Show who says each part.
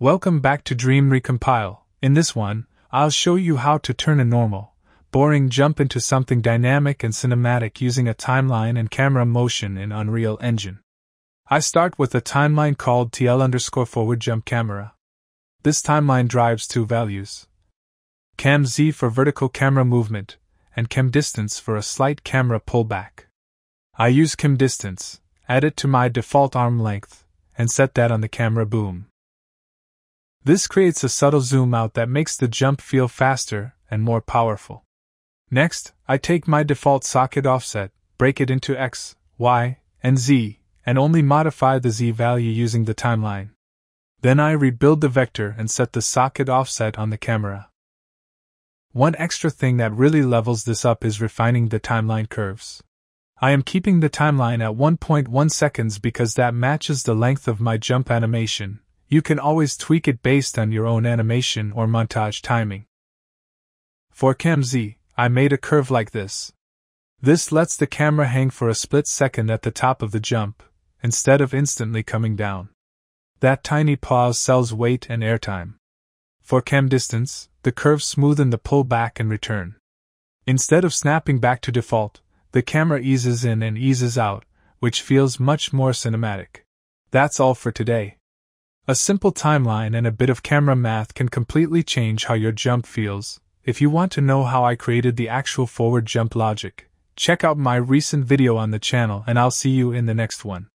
Speaker 1: Welcome back to Dream Recompile. In this one, I'll show you how to turn a normal, boring jump into something dynamic and cinematic using a timeline and camera motion in Unreal Engine. I start with a timeline called TL underscore forward jump camera. This timeline drives two values cam Z for vertical camera movement, and cam distance for a slight camera pullback. I use cam distance, add it to my default arm length, and set that on the camera boom. This creates a subtle zoom out that makes the jump feel faster and more powerful. Next, I take my default socket offset, break it into X, Y, and Z, and only modify the Z value using the timeline. Then I rebuild the vector and set the socket offset on the camera. One extra thing that really levels this up is refining the timeline curves. I am keeping the timeline at 1.1 seconds because that matches the length of my jump animation. You can always tweak it based on your own animation or montage timing. For CamZ, I made a curve like this. This lets the camera hang for a split second at the top of the jump, instead of instantly coming down. That tiny pause sells weight and airtime. For cam distance, the curves smoothen the pull back and return. Instead of snapping back to default, the camera eases in and eases out, which feels much more cinematic. That's all for today. A simple timeline and a bit of camera math can completely change how your jump feels. If you want to know how I created the actual forward jump logic, check out my recent video on the channel and I'll see you in the next one.